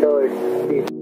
going